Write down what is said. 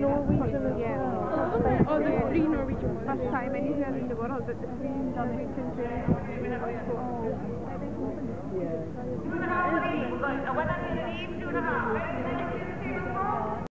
Norwegian again. Oh, the three Norwegian ones. First time anywhere in the world, that the three Norwegian trains Yeah.